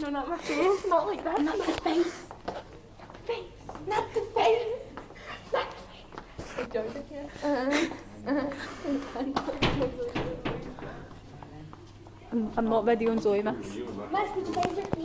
No, not my face. Not like that. Not my face. face. Not the face. Not the face. I don't care. I'm, I'm not ready on Zoe, Miss. Miss, did you find your